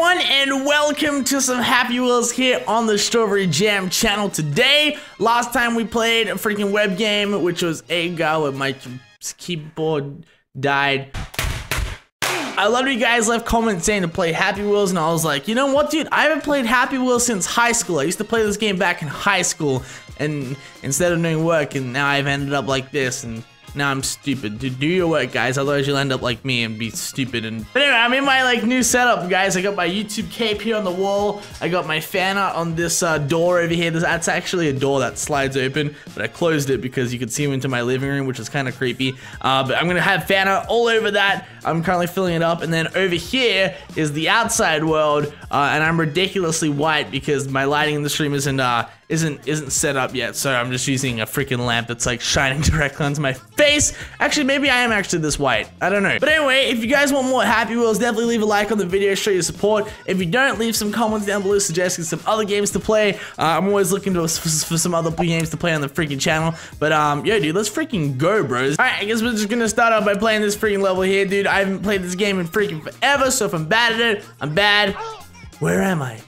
everyone, and welcome to some Happy Wheels here on the StrauberryJam channel today. Last time we played a freaking web game, which was a guy with my keyboard died. Lot of you guys left comments saying to play Happy Wheels, and I was like, you know what, dude? I haven't played Happy Wheels since high school. I used to play this game back in high school, and instead of doing work, and now I've ended up like this, and now I'm stupid. Do, do your work, guys. Otherwise, you'll end up like me and be stupid. And but anyway, I'm in my like new setup, guys. I got my YouTube cape here on the wall. I got my fan art on this uh, door over here. That's actually a door that slides open, but I closed it because you could see into my living room, which is kind of creepy. Uh, but I'm gonna have fan art all over that. I'm currently filling it up, and then over here is the outside world, uh, and I'm ridiculously white because my lighting in the stream isn't uh, isn't isn't set up yet, so I'm just using a freaking lamp that's like shining directly onto my face. Actually, maybe I am actually this white. I don't know. But anyway, if you guys want more Happy Wheels, definitely leave a like on the video, show your support. If you don't, leave some comments down below suggesting some other games to play. Uh, I'm always looking to, for, for, some other games to play on the freaking channel. But um, yo, dude, let's freaking go, bros. All right, I guess we're just gonna start off by playing this freaking level here, dude. I haven't played this game in freaking forever, so if I'm bad at it, I'm bad. Where am I?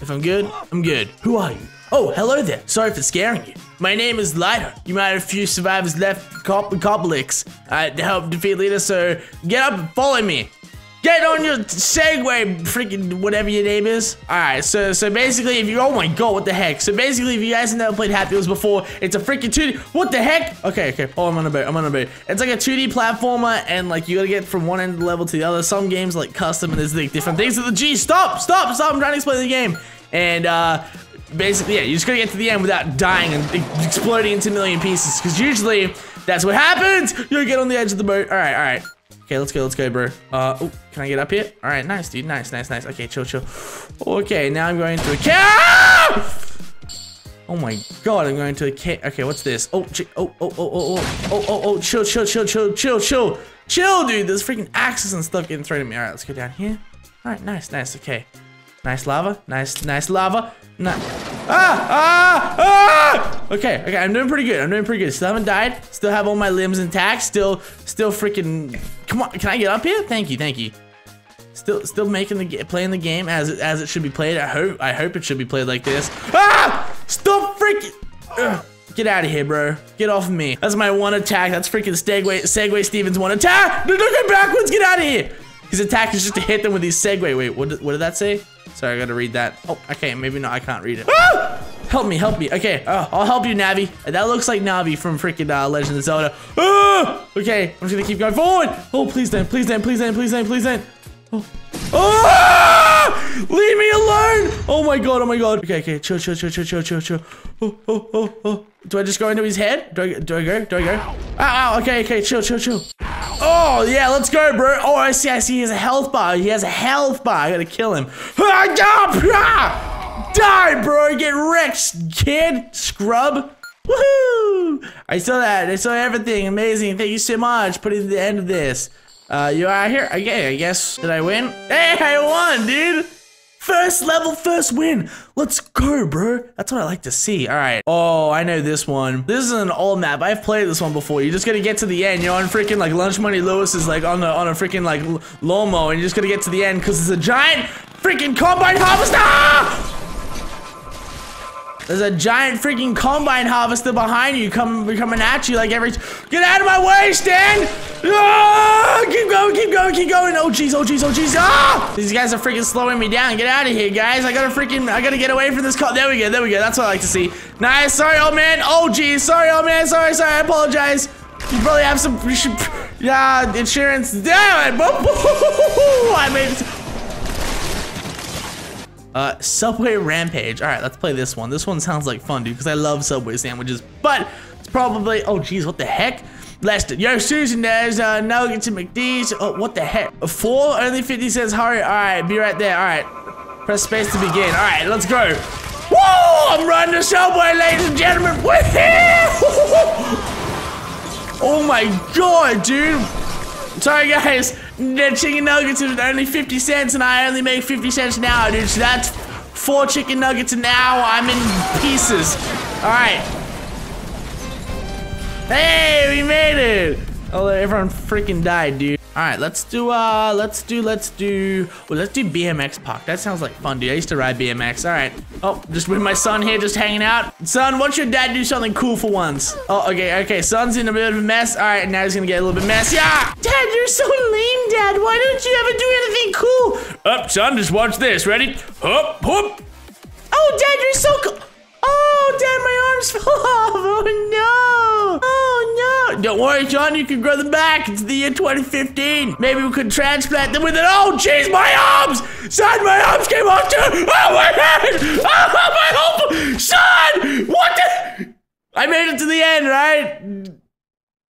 If I'm good, I'm good. Who are you? Oh, hello there. Sorry for scaring you. My name is Lighter. You might have a few survivors left Cop uh, to help defeat Leader, so get up and follow me. Get on your Segway, freaking whatever your name is. All right, so so basically, if you oh my god, what the heck? So basically, if you guys have never played Happy Wheels before, it's a freaking 2D. What the heck? Okay, okay. Oh, I'm on a boat. I'm on a boat. It's like a 2D platformer, and like you gotta get from one end of the level to the other. Some games like custom, and there's like different things. To the G, stop, stop, stop! I'm trying to explain the game. And uh, basically, yeah, you just gotta get to the end without dying and exploding into a million pieces. Because usually, that's what happens. You get on the edge of the boat. All right, all right. Okay, let's go, let's go, bro. Uh, oh, can I get up here? All right, nice, dude. Nice, nice, nice. Okay, chill, chill. Okay, now I'm going to a cave. Oh my god, I'm going to a cave. Okay, what's this? Oh, oh, oh, oh, oh, oh, oh, oh, oh, chill, chill, chill, chill, chill, chill. Chill, dude. There's freaking axes and stuff getting thrown at me. All right, let's go down here. All right, nice, nice. Okay. Nice lava. Nice, nice lava. Nice. Ah! Ah! Ah! Okay, okay, I'm doing pretty good. I'm doing pretty good. Still haven't died. Still have all my limbs intact. Still, still freaking. Come on, can I get up here? Thank you, thank you. Still, still making the playing the game as it, as it should be played. I hope, I hope it should be played like this. Ah! Stop freaking. Ugh. Get out of here, bro. Get off of me. That's my one attack. That's freaking Segway, Segway Stevens one attack. No, go backwards. Get out of here. His attack is just to hit them with his Segway. Wait, what did, what did that say? Sorry, I gotta read that. Oh, okay, maybe not. I can't read it. Ah! Help me, help me. Okay, uh, I'll help you, Navi. That looks like Navi from freaking uh, Legend of Zelda. Ah! Okay, I'm just gonna keep going forward. Oh, please don't, please don't, please don't, please don't, please don't. Oh. Ah! Leave me alone! Oh my god, oh my god. Okay, okay, chill, chill, chill, chill, chill, chill, chill. Oh, oh, oh, oh. Do I just go into his head? Do I, do I go? Do I go? Ow, ow, okay, okay, chill, chill, chill. Oh, yeah, let's go, bro. Oh, I see, I see. He has a health bar. He has a health bar. I gotta kill him. Ah, Die, bro. Get wrecked, kid. Scrub. Woohoo! I saw that. I saw everything. Amazing. Thank you so much. Putting the end of this. Uh, you are here? Okay, I guess. Did I win? Hey, I won, dude. First level, first win. Let's go, bro. That's what I like to see. All right. Oh, I know this one. This is an old map. I've played this one before. You're just gonna get to the end. You're on freaking like Lunch Money Lewis is like on a on a freaking like Lomo, and you're just gonna get to the end because it's a giant freaking combine harvester. There's a giant freaking combine harvester behind you coming coming at you like every Get out of my way, Stan! Ah, keep going, keep going, keep going. Oh jeez, oh jeez, oh jeez. Ah! These guys are freaking slowing me down. Get out of here, guys. I gotta freaking I gotta get away from this car. There we go, there we go. That's what I like to see. Nice, sorry, old man. Oh jeez, sorry, old man. Sorry, sorry, I apologize. You probably have some yeah, insurance. Damn it! I made it. Uh, Subway Rampage. All right, let's play this one. This one sounds like fun, dude, because I love Subway sandwiches. But it's probably, oh, geez, what the heck? Lester, yo, Susan, there's uh, nuggets and McD's. Oh, what the heck? Four, only 50 cents. Hurry. All right, be right there. All right. Press space to begin. All right, let's go. Whoa, I'm running the Subway, ladies and gentlemen. Oh my God, dude. Sorry, guys. The chicken nuggets are only 50 cents, and I only make 50 cents an hour, dude. So that's four chicken nuggets an hour. I'm in pieces. All right. Hey, we made it. Oh, everyone freaking died, dude. All right, let's do, uh, let's do, let's do, well, let's do BMX park. That sounds like fun, dude. I used to ride BMX. All right. Oh, just with my son here, just hanging out. Son, don't your dad do something cool for once? Oh, okay, okay. Son's in a bit of a mess. All right, now he's gonna get a little bit messy. Yeah! Dad, you're so lame, Dad. Why don't you ever do anything cool? Up, son, just watch this. Ready? Hop, hop. Oh, Dad, you're so cool. Oh, Dad, my arms fell off. Oh, no. Oh, no. Don't worry, John. You can grow them back. It's the year 2015. Maybe we could transplant them with it. Oh, jeez, my arms. Son, my arms came off too. Oh, my head. Oh, my whole. Son, what the? I made it to the end, right?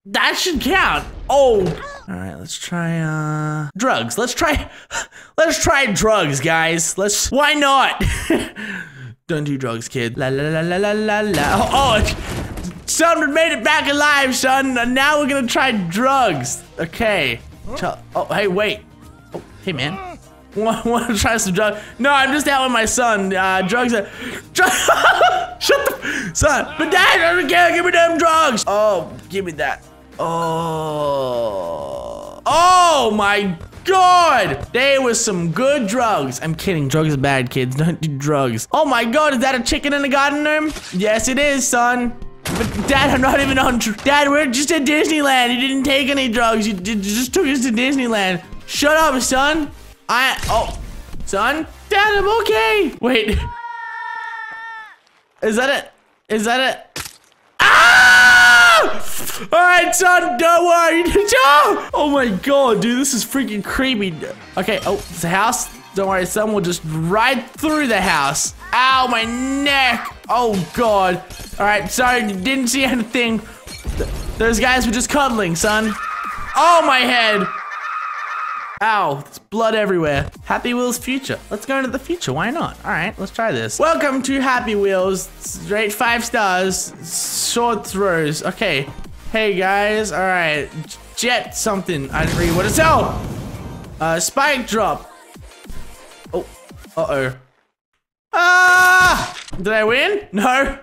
That should count. Oh. All right, let's try uh drugs. Let's try let's try drugs, guys. Let's why not? Don't do drugs, kid. La la la la la la. Oh, oh son, made it back alive, son. And now we're gonna try drugs. Okay. Oh, hey, wait. Oh, hey, man. Want, want to try some drugs? No, I'm just out with my son. Uh, drugs are. Shut the. Son. But dad, I don't care. Give me them drugs. Oh, give me that. Oh. Oh my god! They was some good drugs. I'm kidding. Drugs are bad, kids. Don't do drugs. Oh my god, is that a chicken in the garden room? Yes, it is, son. But Dad, I'm not even on. Dad, we're just at Disneyland. You didn't take any drugs. You, you just took us to Disneyland. Shut up, son. I. Oh, son. Dad, I'm okay. Wait. Is that it? Is that it? Ah! All right, son, don't worry. oh my god, dude, this is freaking creepy. Okay, oh, it's a house. Don't worry, son, we'll just ride through the house. Ow, my neck. Oh god. All right, sorry, didn't see anything. Those guys were just cuddling, son. Oh, my head. Ow, there's blood everywhere. Happy Wheels future. Let's go into the future. Why not? All right, let's try this. Welcome to Happy Wheels. Straight five stars. Short throws. Okay. Hey guys. All right. Jet something. I didn't read what it's. Oh. Uh, spike drop. Oh. Uh oh. Ah! Did I win? No.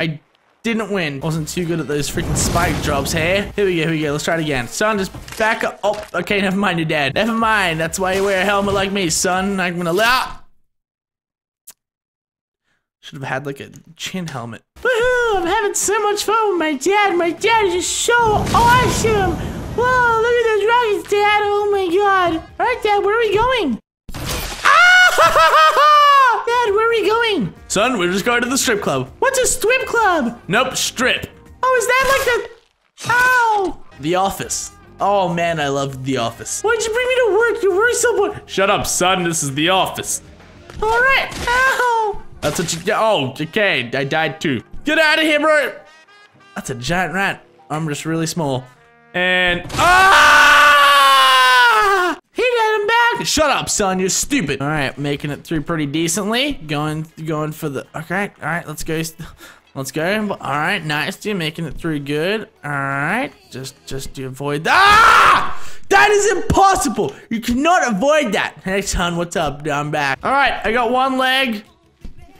I didn't win. Wasn't too good at those freaking spike drops here. Here we go, here we go. Let's try it again. Son, just back up. Oh, okay, never mind, you're dead. Never mind. That's why you wear a helmet like me, son. I'm gonna allow. Should have had like a chin helmet. Woohoo! I'm having so much fun with my dad. My dad is just so awesome. Whoa, look at those rockets, Dad. Oh my god. All right, Dad, where are we going? Ah! Dad, where are we going? Son, we're just going to the strip club. What's a strip club? Nope, strip. Oh, is that like the... Ow! The Office. Oh man, I love The Office. Why'd you bring me to work? You were someone. Shut up, son. This is The Office. All right. Ow! That's what you. Oh, okay. I died too. Get out of here, bro. That's a giant rat. I'm just really small. And ah! He got him back. Shut up, son. You're stupid. All right, making it through pretty decently. Going, going for the. Okay, all right. Let's go. Let's go. All right, nice. You're making it through good. All right, just, just to avoid that. Ah! That is impossible. You cannot avoid that. Hey, son. What's up? I'm back. All right, I got one leg.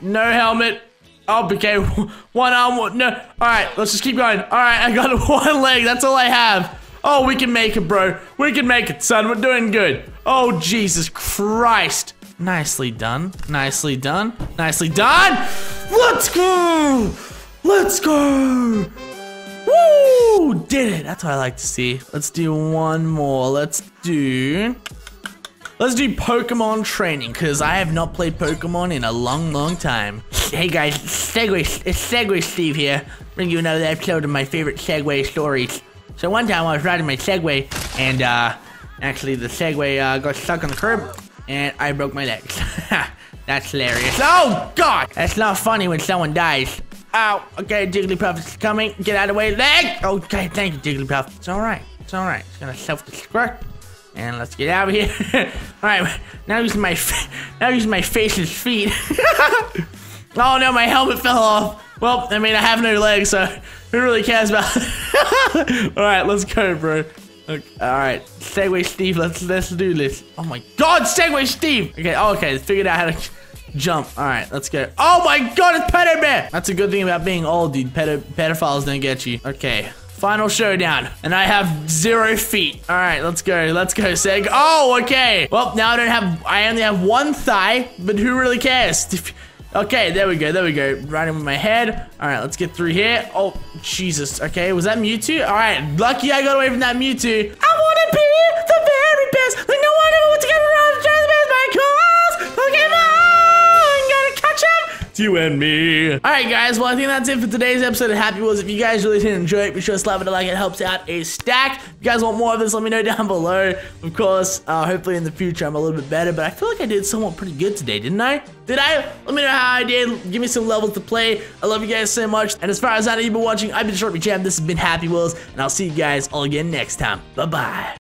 No helmet. Oh, okay. One arm. No. All right, let's just keep going. All right, I got one leg. That's all I have. Oh, we can make it, bro. We can make it, son. We're doing good. Oh, Jesus Christ. Nicely done. Nicely done. Nicely done. Let's go. Let's go. Woo! Did it. That's what I like to see. Let's do one more. Let's do... Let's do Pokemon training, because I have not played Pokemon in a long, long time. Hey guys, Segway, it's Segway Steve here. Bring you another episode of my favorite Segway stories. So one time I was riding my Segway, and uh, actually the Segway uh, got stuck on the curb, and I broke my legs. That's hilarious. Oh god! That's not funny when someone dies. Ow, okay, Jigglypuff is coming. Get out of the way, leg! Okay, thank you, Jigglypuff. It's alright, it's alright. It's gonna self-destruct. And let's get out of here. All right, now using my now using my face as feet. oh no, my helmet fell off. Well, I mean, I have no legs, so who really cares about? All right, let's go, bro. Okay, all right, Segway Steve, let's let's do this. Oh my God, Segway Steve. Okay, oh, okay, figured out how to jump. All right, let's go. Oh my God, it's Pedo Bear. That's a good thing about being old, dude. Pedo pedophiles don't get you. Okay, Final showdown. And I have zero feet. All right, let's go. Let's go, Seg. Oh, okay. Well, now I don't have, I only have one thigh, but who really cares? Okay, there we go, there we go. Right in with my head. All right, let's get through here. Oh, Jesus. Okay, was that Mewtwo? All right, lucky I got away from that Mewtwo. I want to be the very best. Like no one ever wants to get around You and me. All right, guys. Well, I think that's it for today's episode of Happy Wheels. If you guys really did enjoy it, be sure to slap it a like. It helps out a stack. If you guys want more of this, let me know down below. Of course, uh, hopefully in the future I'm a little bit better, but I feel like I did somewhat pretty good today, didn't I? Did I? Let me know how I did. Give me some levels to play. I love you guys so much. And as far as that, you've been watching, I've been StrauberryJam. This has been Happy Wheels, and I'll see you guys all again next time. Bye-bye.